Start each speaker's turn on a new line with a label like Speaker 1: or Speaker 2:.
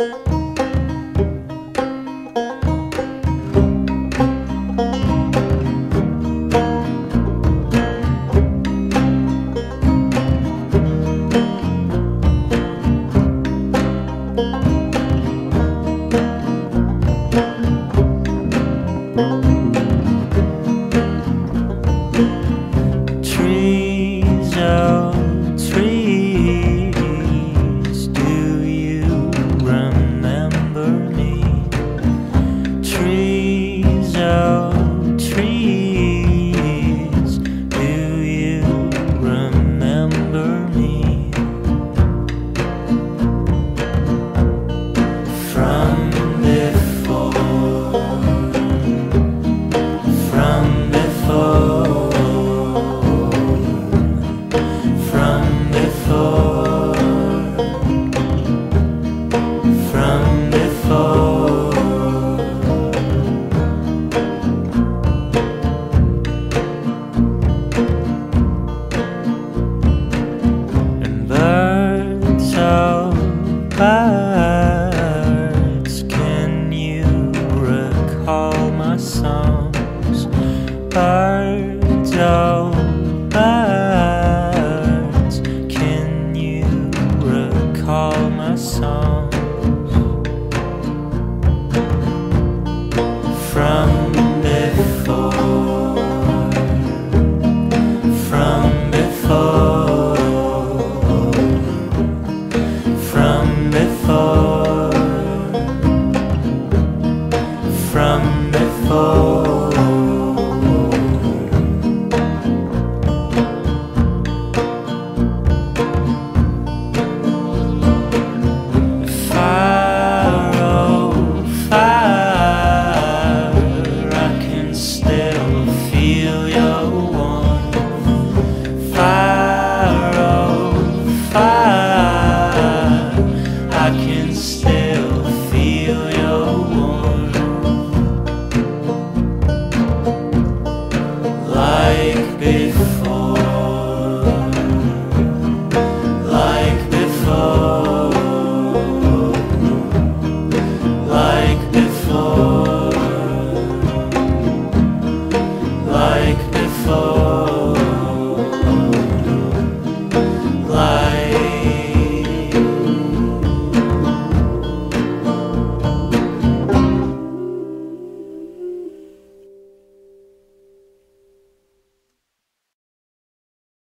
Speaker 1: Trees parts Can you recall my songs? Are from